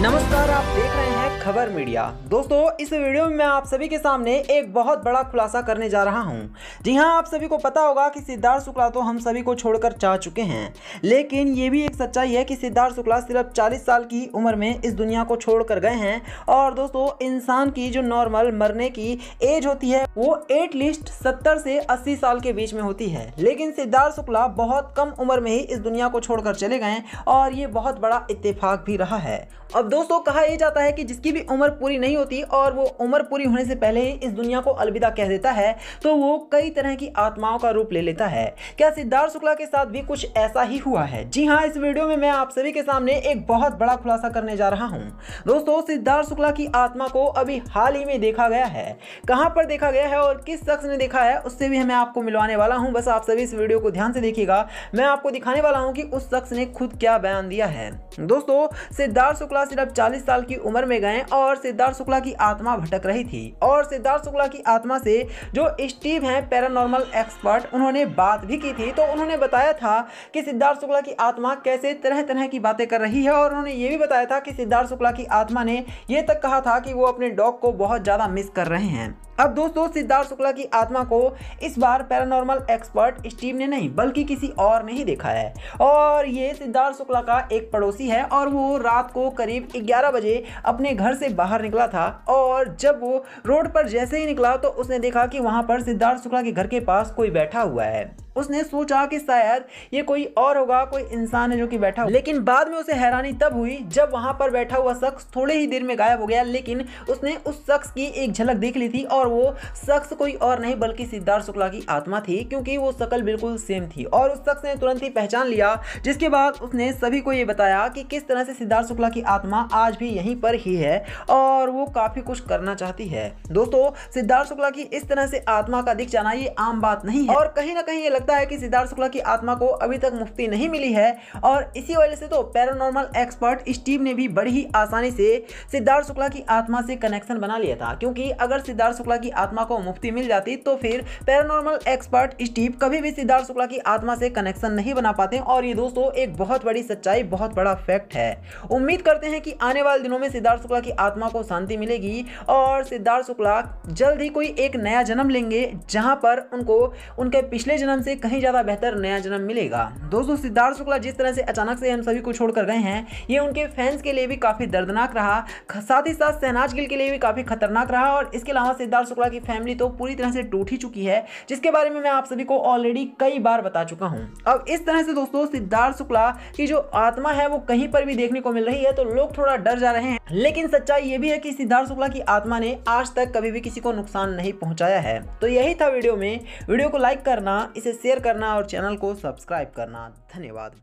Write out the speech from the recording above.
नमस्कार आप देख रहे हैं खबर मीडिया। दोस्तों, इस वीडियो में मैं आप सभी के सामने एक बहुत बड़ा खुलासा करने जा रहा हूँ। जी हाँ, आप सभी को पता होगा कि सिद्धार्थ शुक्ला तो हम सभी को छोड़कर चाह चुके हैं। लेकिन ये भी एक सच्चाई है कि सिद्धार्थ शुक्ला सिर्फ़ 40 साल की उम्र में इस दुनिया को छोड़कर गए हैं। और दोस्तों, इंसान की जो नॉर्मल मरने की एज होती है, वो एटलीस्ट सत्तर से अस्सी साल के बीच में होती है। लेकिन सिद्धार्थ शुक्ला बहुत कम उम्र में ही इस दुनिया को छोड़कर चले गए और ये बहुत बड़ा इत्तेफाक भी रहा है। अब दोस्तों, कहा यह जाता है कि जिसकी भी उम्र पूरी नहीं होती और वो उम्र पूरी होने से पहले ही इस दुनिया को अलविदा कह देता है तो वो कई तरह की आत्माओं का रूप ले लेता है। क्या सिद्धार्थ शुक्ला के साथ भी कुछ ऐसा ही हुआ है? जी हाँ इस वीडियो में मैं आप सभी के सामने एक बहुत बड़ा खुलासा करने जा रहा हूँ। दोस्तों, सिद्धार्थ शुक्ला की आत्मा को अभी हाल ही में देखा गया है। कहाँ पर देखा गया है और किस शख्स ने देखा है, उससे भी मैं आपको मिलवाने वाला हूँ। बस आप सभी इस वीडियो को ध्यान से देखिएगा। मैं आपको दिखाने वाला हूँ कि उस शख्स ने खुद क्या बयान दिया है। दोस्तों, सिद्धार्थ शुक्ला सिर्फ़ 40 साल की उम्र में गए और सिद्धार्थ शुक्ला की आत्मा भटक रही थी। और सिद्धार्थ शुक्ला की आत्मा से जो स्टीव हैं पैरानॉर्मल एक्सपर्ट उन्होंने बात भी की थी। तो उन्होंने बताया था कि सिद्धार्थ शुक्ला की आत्मा कैसे तरह तरह की बातें कर रही है और उन्होंने ये भी बताया था कि सिद्धार्थ शुक्ला की आत्मा ने यह तक कहा था कि वो अपने डॉग को बहुत ज़्यादा मिस कर रहे हैं। अब दोस्तों, सिद्धार्थ शुक्ला की आत्मा को इस बार पैरानॉर्मल एक्सपर्ट स्टीव ने नहीं, बल्कि किसी और ने ही देखा है। और ये सिद्धार्थ शुक्ला का एक पड़ोसी है, और वो रात को करीब 11 बजे अपने घर से बाहर निकला था। और जब वो रोड पर जैसे ही निकला तो उसने देखा कि वहाँ पर सिद्धार्थ शुक्ला के घर के पास कोई बैठा हुआ है। उसने सोचा कि शायद ये कोई और होगा, कोई इंसान है जो कि बैठा लेकिन बाद में उसे हैरानी तब हुई जब वहाँ पर बैठा हुआ शख्स थोड़े ही देर में गायब हो गया, लेकिन उसने उस शख्स की एक झलक देख ली थी और वो शख्स कोई और नहीं, बल्कि सिद्धार्थ शुक्ला की आत्मा थी, क्योंकि वो शकल बिल्कुल सेम थी। और उस शख्स ने तुरंत ही पहचान लिया, जिसके बाद उसने सभी को ये बताया कि किस तरह से सिद्धार्थ शुक्ला की आत्मा आज भी यहीं पर ही है और वो काफ़ी कुछ करना चाहती है। दोस्तों, सिद्धार्थ शुक्ला की इस तरह से आत्मा का दिख जाना ये आम बात नहीं है। और कहीं ना कहीं ये लगता लगता है कि सिद्धार्थ शुक्ला की आत्मा को अभी तक मुक्ति नहीं मिली है और इसी वजह से तो पैरानॉर्मल एक्सपर्ट स्टीव ने भी बड़ी ही आसानी से सिद्धार्थ शुक्ला की आत्मा से कनेक्शन बना लिया था। क्योंकि अगर सिद्धार्थ शुक्ला की आत्मा को मुक्ति मिल जाती तो फिर पैरानॉर्मल एक्सपर्ट स्टीव कभी भी सिद्धार्थ शुक्ला की आत्मा से कनेक्शन नहीं बना पाते और ये दोस्तों एक बहुत बड़ी सच्चाई, बहुत बड़ा फैक्ट है। उम्मीद करते हैं कि आने वाले दिनों में सिद्धार्थ शुक्ला की आत्मा को शांति मिलेगी और सिद्धार्थ शुक्ला जल्द ही कोई एक नया जन्म लेंगे जहाँ पर उनको, उनके पिछले जन्म से कहीं ज़्यादा बेहतर नया जन्म मिलेगा। दोस्तों, सिद्धार्थ शुक्ला जिस तरह से अचानक से हम सभी को छोड़कर गए हैं, ये उनके फैंस के लिए भी काफ़ी दर्दनाक रहा। साथ ही साथ सहनाज गिल के लिए भी काफ़ी खतरनाक रहा और इसके अलावा सिद्धार्थ शुक्ला की फैमिली तो पूरी तरह से टूट ही चुकी है, जिसके बारे में मैं आप सभी को ऑलरेडी कई बार बता चुका हूँ। अब इस तरह से दोस्तों, सिद्धार्थ शुक्ला की जो आत्मा है, वो कहीं पर भी देखने को मिल रही है तो लोग थोड़ा डर जा रहे हैं। लेकिन सच्चाई ये भी है कि सिद्धार्थ शुक्ला की आत्मा ने आज तक कभी भी किसी को नुकसान नहीं पहुँचाया है। तो यही था वीडियो में। वीडियो को लाइक करना, इसे शेयर करना और चैनल को सब्सक्राइब करना। धन्यवाद।